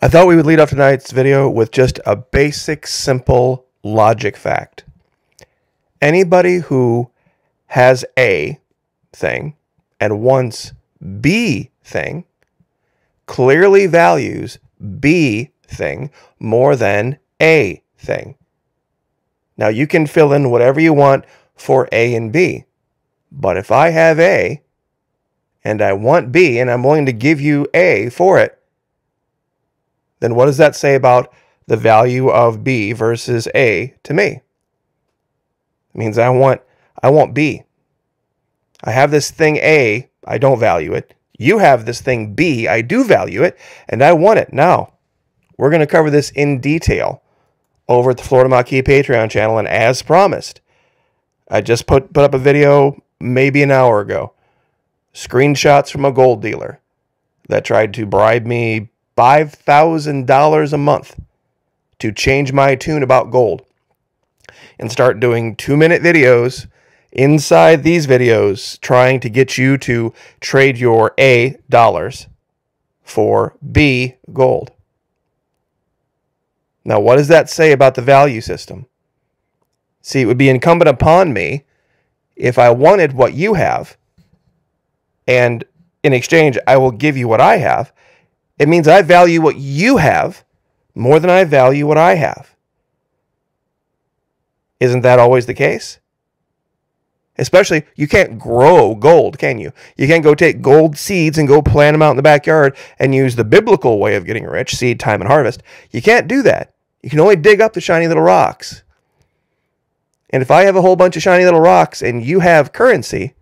I thought we would lead off tonight's video with just a basic, simple logic fact. Anybody who has A thing and wants B thing clearly values B thing more than A thing. Now you can fill in whatever you want for A and B. But if I have A and I want B and I'm willing to give you A for it, then what does that say about the value of B versus A to me? It means I want I want B. I have this thing A, I don't value it. You have this thing B, I do value it, and I want it. Now, we're going to cover this in detail over at the Florida Maquis Patreon channel, and as promised, I just put put up a video maybe an hour ago. Screenshots from a gold dealer that tried to bribe me $5,000 a month to change my tune about gold and start doing two minute videos inside these videos trying to get you to trade your A dollars for B gold. Now, what does that say about the value system? See, it would be incumbent upon me if I wanted what you have, and in exchange, I will give you what I have, it means I value what you have more than I value what I have. Isn't that always the case? Especially, you can't grow gold, can you? You can't go take gold seeds and go plant them out in the backyard and use the biblical way of getting rich seed, time, and harvest. You can't do that. You can only dig up the shiny little rocks. And if I have a whole bunch of shiny little rocks and you have currency,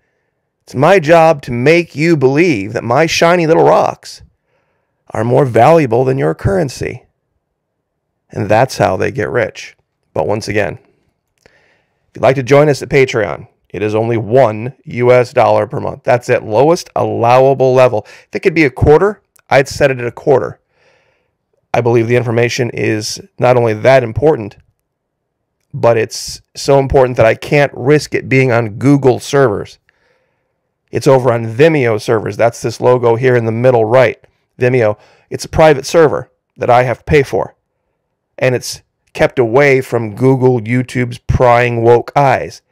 it's my job to make you believe that my shiny little rocks are more valuable than your currency. And that's how they get rich. But once again, if you'd like to join us at Patreon, it is only one US dollar per month. That's at lowest allowable level. If it could be a quarter, I'd set it at a quarter. I believe the information is not only that important, but it's so important that I can't risk it being on Google servers. It's over on Vimeo servers. That's this logo here in the middle right. Vimeo. It's a private server that I have to pay for. And it's kept away from Google, YouTube's prying woke eyes.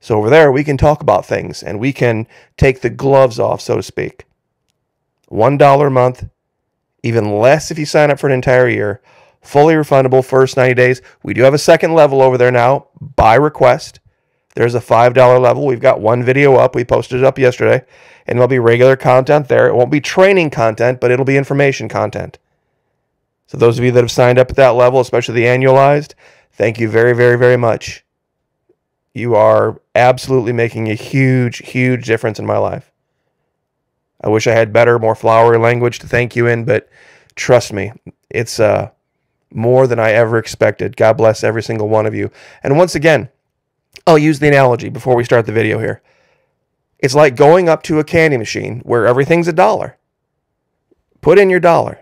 So over there, we can talk about things and we can take the gloves off, so to speak. $1 a month, even less if you sign up for an entire year. Fully refundable first 90 days. We do have a second level over there now by request. There's a $5 level. We've got one video up. We posted it up yesterday, and there'll be regular content there. It won't be training content, but it'll be information content. So, those of you that have signed up at that level, especially the annualized, thank you very, very, very much. You are absolutely making a huge, huge difference in my life. I wish I had better, more flowery language to thank you in, but trust me, it's uh, more than I ever expected. God bless every single one of you. And once again, I'll use the analogy before we start the video here. It's like going up to a candy machine where everything's a dollar. Put in your dollar.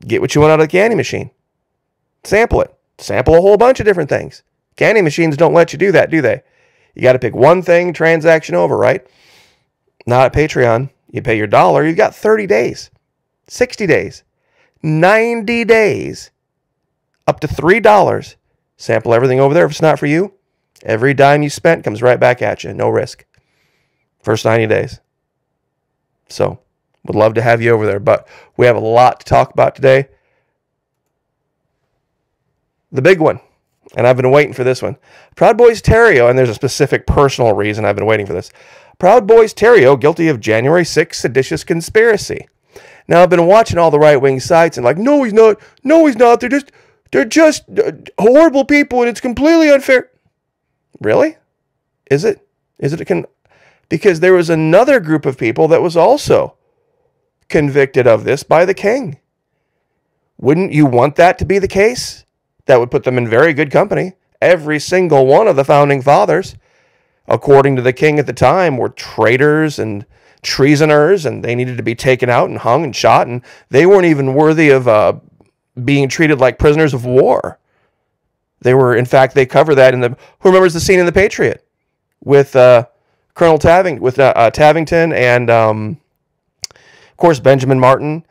Get what you want out of the candy machine. Sample it. Sample a whole bunch of different things. Candy machines don't let you do that, do they? You got to pick one thing, transaction over, right? Not at Patreon. You pay your dollar, you've got 30 days, 60 days, 90 days, up to $3. Sample everything over there. If it's not for you, Every dime you spent comes right back at you, no risk. First 90 days. So, would love to have you over there, but we have a lot to talk about today. The big one, and I've been waiting for this one. Proud Boys Tarrio, and there's a specific personal reason I've been waiting for this. Proud Boys Tarrio guilty of January 6th seditious conspiracy. Now I've been watching all the right wing sites and like, no, he's not. No, he's not. They're just, they're just uh, horrible people, and it's completely unfair. Really? Is it? Is it a con? Because there was another group of people that was also convicted of this by the king. Wouldn't you want that to be the case? That would put them in very good company. Every single one of the founding fathers, according to the king at the time, were traitors and treasoners, and they needed to be taken out and hung and shot, and they weren't even worthy of uh, being treated like prisoners of war. They were, in fact, they cover that in the. Who remembers the scene in The Patriot with uh, Colonel Taving with uh, uh, Tavington and, um, of course, Benjamin Martin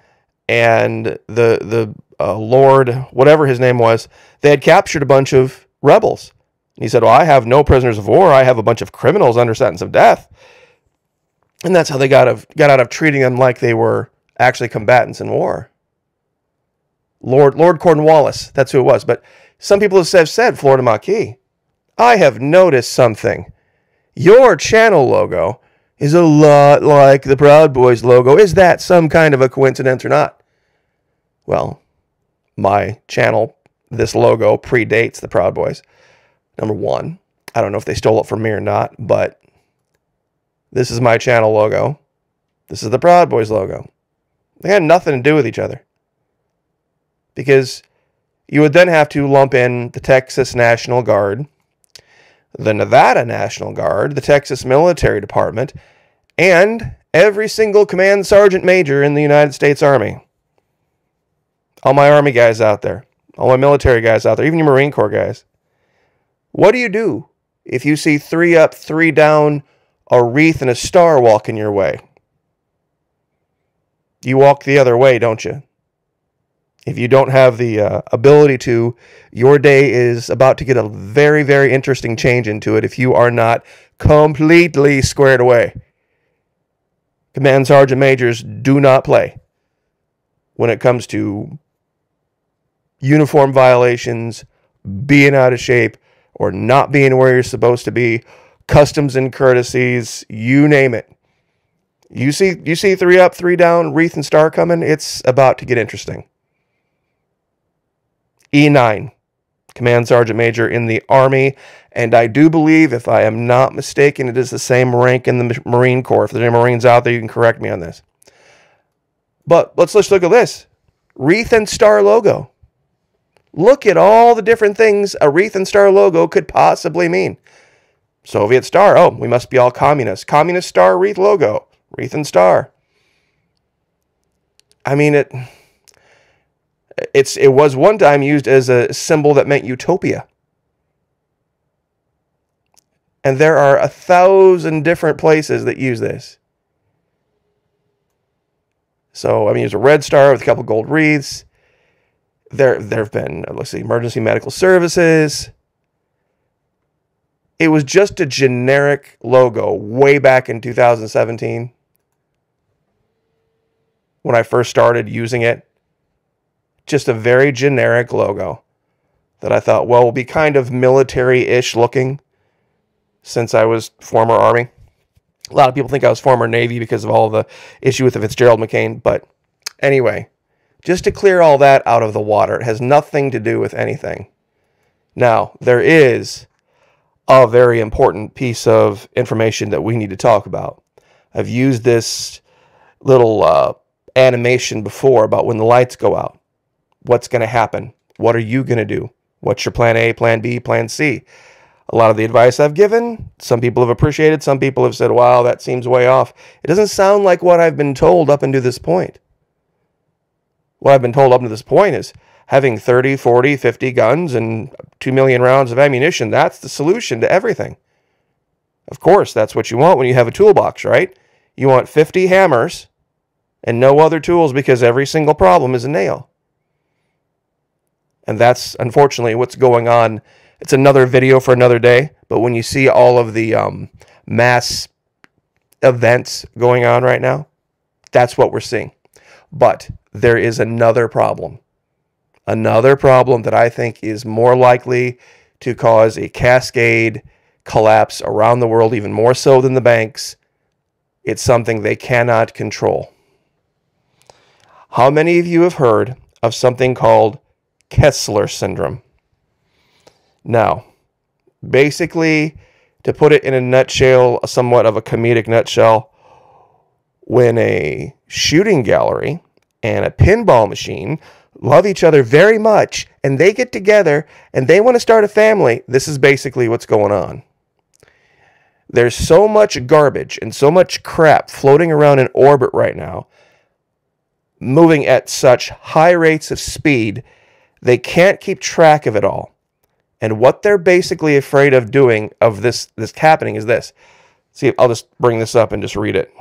and the the uh, Lord, whatever his name was, they had captured a bunch of rebels. And he said, "Well, I have no prisoners of war. I have a bunch of criminals under sentence of death." And that's how they got of got out of treating them like they were actually combatants in war. Lord Lord Cornwallis, that's who it was. But some people have said Florida Maquis. I have noticed something. Your channel logo is a lot like the Proud Boys logo. Is that some kind of a coincidence or not? Well, my channel, this logo predates the Proud Boys. Number one, I don't know if they stole it from me or not, but this is my channel logo. This is the Proud Boys logo. They had nothing to do with each other. Because you would then have to lump in the Texas National Guard, the Nevada National Guard, the Texas Military Department, and every single command sergeant major in the United States Army. All my Army guys out there, all my military guys out there, even your Marine Corps guys. What do you do if you see three up, three down, a wreath and a star walking your way. You walk the other way, don't you? If you don't have the uh, ability to, your day is about to get a very, very interesting change into it if you are not completely squared away. Command Sergeant Majors do not play when it comes to uniform violations, being out of shape, or not being where you're supposed to be, customs and courtesies, you name it. You see, you see three up, three down, wreath and star coming. It's about to get interesting. E9, Command Sergeant Major in the Army, and I do believe, if I am not mistaken, it is the same rank in the Marine Corps. If there's any Marines out there, you can correct me on this. But let's let's look at this wreath and star logo. Look at all the different things a wreath and star logo could possibly mean. Soviet star. Oh, we must be all communists. Communist star wreath logo. Wreath and star. I mean it it's it was one time used as a symbol that meant utopia. And there are a thousand different places that use this. So I mean it's a red star with a couple gold wreaths. There there have been let's see, emergency medical services it was just a generic logo way back in 2017 when I first started using it. Just a very generic logo that I thought, well, will be kind of military ish looking since I was former Army. A lot of people think I was former Navy because of all the issue with the Fitzgerald McCain. But anyway, just to clear all that out of the water, it has nothing to do with anything. Now, there is a very important piece of information that we need to talk about. I've used this little uh, animation before about when the lights go out. What's going to happen? What are you going to do? What's your plan A, plan B, plan C? A lot of the advice I've given, some people have appreciated, some people have said, wow, that seems way off. It doesn't sound like what I've been told up until this point. What I've been told up to this point is having 30, 40, 50 guns and 2 million rounds of ammunition, that's the solution to everything. Of course, that's what you want when you have a toolbox, right? You want 50 hammers and no other tools because every single problem is a nail. And that's unfortunately what's going on. It's another video for another day, but when you see all of the um, mass events going on right now, that's what we're seeing. But there is another problem. Another problem that I think is more likely to cause a cascade collapse around the world, even more so than the banks. It's something they cannot control. How many of you have heard of something called Kessler syndrome? Now, basically, to put it in a nutshell, somewhat of a comedic nutshell, when a shooting gallery and a pinball machine love each other very much and they get together and they want to start a family, this is basically what's going on. There's so much garbage and so much crap floating around in orbit right now, moving at such high rates of speed, they can't keep track of it all. And what they're basically afraid of doing of this this happening is this. See, I'll just bring this up and just read it.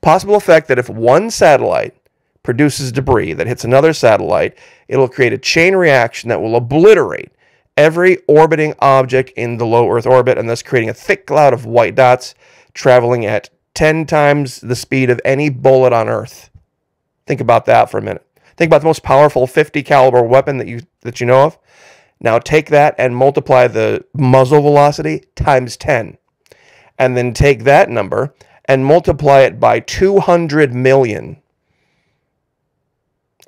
Possible effect that if one satellite produces debris that hits another satellite, it'll create a chain reaction that will obliterate every orbiting object in the low Earth orbit, and thus creating a thick cloud of white dots traveling at 10 times the speed of any bullet on Earth. Think about that for a minute. Think about the most powerful 50 caliber weapon that you that you know of. Now take that and multiply the muzzle velocity times 10. And then take that number and multiply it by 200 million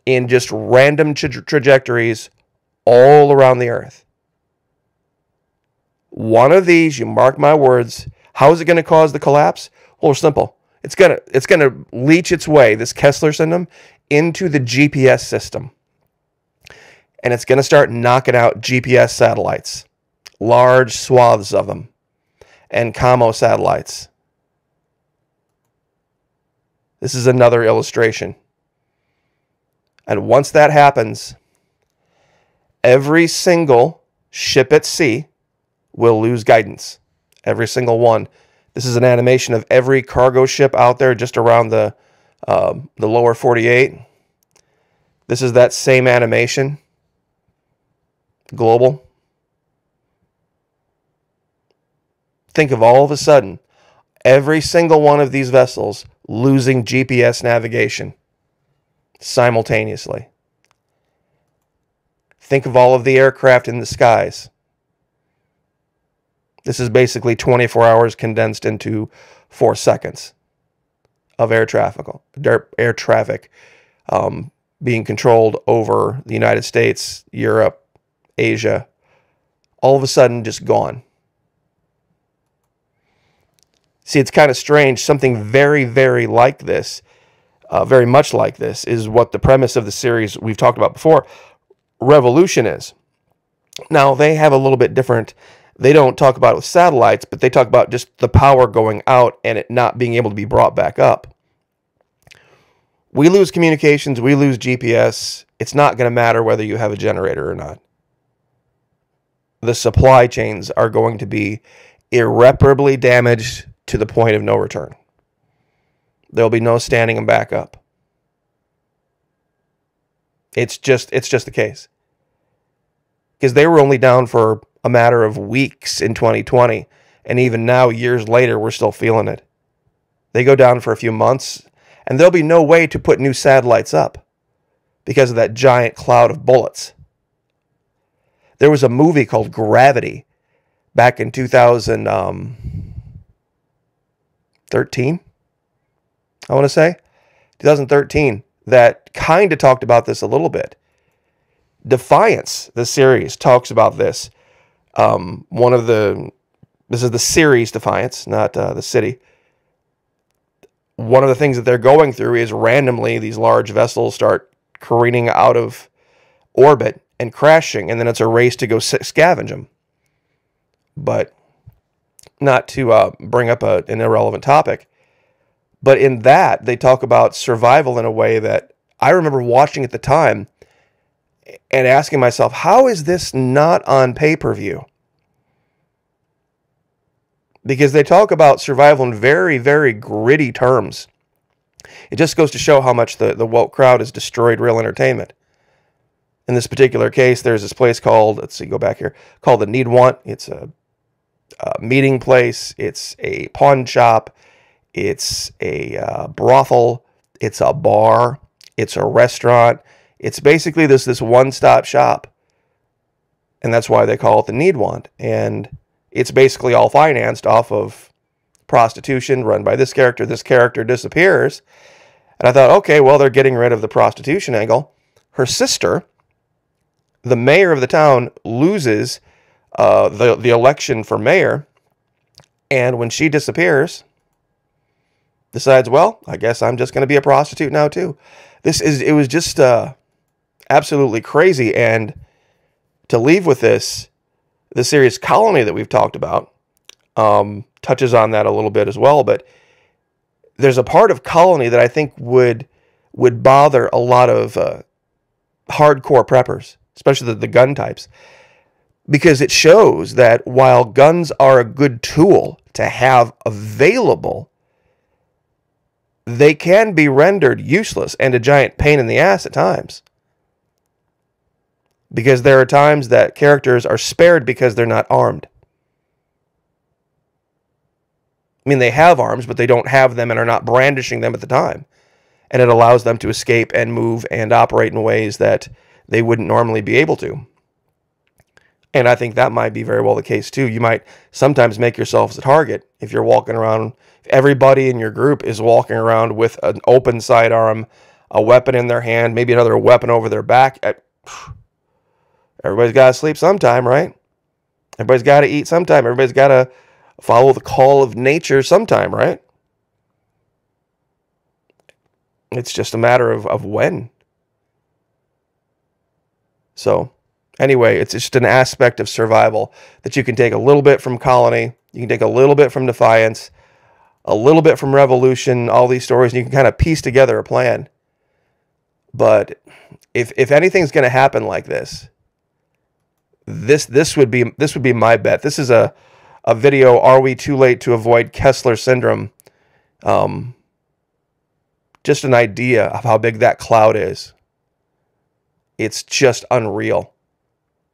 in just random tra- trajectories all around the earth. One of these, you mark my words, how is it going to cause the collapse? Well, simple. It's going to it's going to leach its way this Kessler syndrome into the GPS system. And it's going to start knocking out GPS satellites, large swaths of them, and COMO satellites. This is another illustration. And once that happens, every single ship at sea will lose guidance. Every single one. This is an animation of every cargo ship out there just around the uh, the lower 48. This is that same animation. Global. Think of all of a sudden every single one of these vessels losing GPS navigation simultaneously. Think of all of the aircraft in the skies. This is basically 24 hours condensed into four seconds of air traffic, air traffic um, being controlled over the United States, Europe, Asia, all of a sudden just gone. See, it's kind of strange. Something very, very like this, uh, very much like this, is what the premise of the series we've talked about before, Revolution is. Now, they have a little bit different they don't talk about it with satellites, but they talk about just the power going out and it not being able to be brought back up. We lose communications, we lose GPS. It's not going to matter whether you have a generator or not. The supply chains are going to be irreparably damaged to the point of no return. There'll be no standing them back up. It's just it's just the case. Because they were only down for a matter of weeks in 2020. And even now, years later, we're still feeling it. They go down for a few months, and there'll be no way to put new satellites up because of that giant cloud of bullets. There was a movie called Gravity back in 2013, um, I want to say, 2013, that kind of talked about this a little bit. Defiance, the series, talks about this um, one of the this is the series Defiance, not uh, the city. One of the things that they're going through is randomly these large vessels start careening out of orbit and crashing, and then it's a race to go scavenge them. But not to uh, bring up a, an irrelevant topic, but in that they talk about survival in a way that I remember watching at the time and asking myself, how is this not on pay per view? Because they talk about survival in very, very gritty terms. It just goes to show how much the, the woke crowd has destroyed real entertainment. In this particular case, there's this place called, let's see, go back here, called the Need Want. It's a, a meeting place, it's a pawn shop, it's a uh, brothel, it's a bar, it's a restaurant, it's basically this this one stop shop, and that's why they call it the need want. And it's basically all financed off of prostitution run by this character. This character disappears, and I thought, okay, well they're getting rid of the prostitution angle. Her sister, the mayor of the town, loses uh, the the election for mayor, and when she disappears, decides, well, I guess I'm just going to be a prostitute now too. This is it was just uh, absolutely crazy. And to leave with this, the series Colony that we've talked about um, touches on that a little bit as well. But there's a part of Colony that I think would would bother a lot of uh, hardcore preppers, especially the, the gun types, because it shows that while guns are a good tool to have available, they can be rendered useless and a giant pain in the ass at times. Because there are times that characters are spared because they're not armed. I mean, they have arms, but they don't have them and are not brandishing them at the time. And it allows them to escape and move and operate in ways that they wouldn't normally be able to. And I think that might be very well the case too. You might sometimes make yourself a target if you're walking around. If everybody in your group is walking around with an open sidearm, a weapon in their hand, maybe another weapon over their back. Everybody's got to sleep sometime, right? Everybody's got to eat sometime. Everybody's got to follow the call of nature sometime, right? It's just a matter of, of when. So, anyway, it's just an aspect of survival that you can take a little bit from Colony, you can take a little bit from Defiance, a little bit from Revolution, all these stories, and you can kind of piece together a plan. But if if anything's going to happen like this, this this would be this would be my bet. This is a a video. Are we too late to avoid Kessler syndrome? Um, just an idea of how big that cloud is. It's just unreal.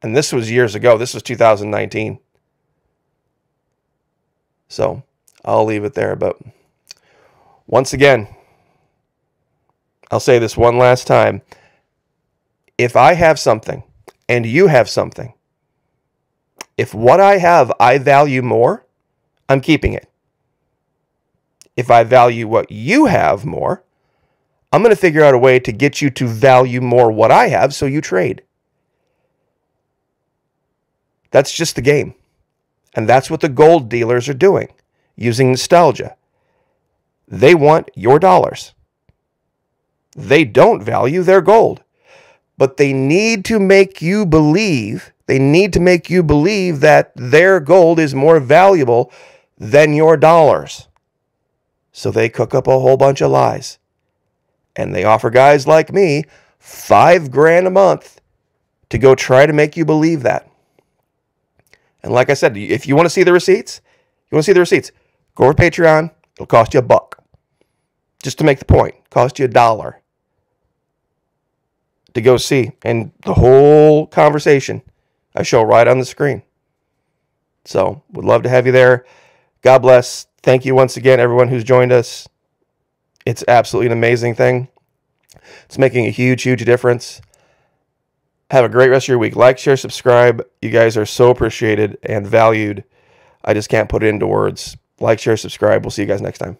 And this was years ago. This was 2019. So I'll leave it there. But once again, I'll say this one last time. If I have something and you have something, if what I have I value more, I'm keeping it. If I value what you have more, I'm going to figure out a way to get you to value more what I have so you trade. That's just the game. And that's what the gold dealers are doing, using nostalgia. They want your dollars. They don't value their gold, but they need to make you believe, they need to make you believe that their gold is more valuable than your dollars. So they cook up a whole bunch of lies. And they offer guys like me five grand a month to go try to make you believe that. And like I said, if you want to see the receipts, you want to see the receipts, go over Patreon. It'll cost you a buck. Just to make the point, cost you a dollar to go see. And the whole conversation I show right on the screen. So, would love to have you there. God bless. Thank you once again, everyone who's joined us. It's absolutely an amazing thing. It's making a huge, huge difference. Have a great rest of your week. Like, share, subscribe. You guys are so appreciated and valued. I just can't put it into words. Like, share, subscribe. We'll see you guys next time.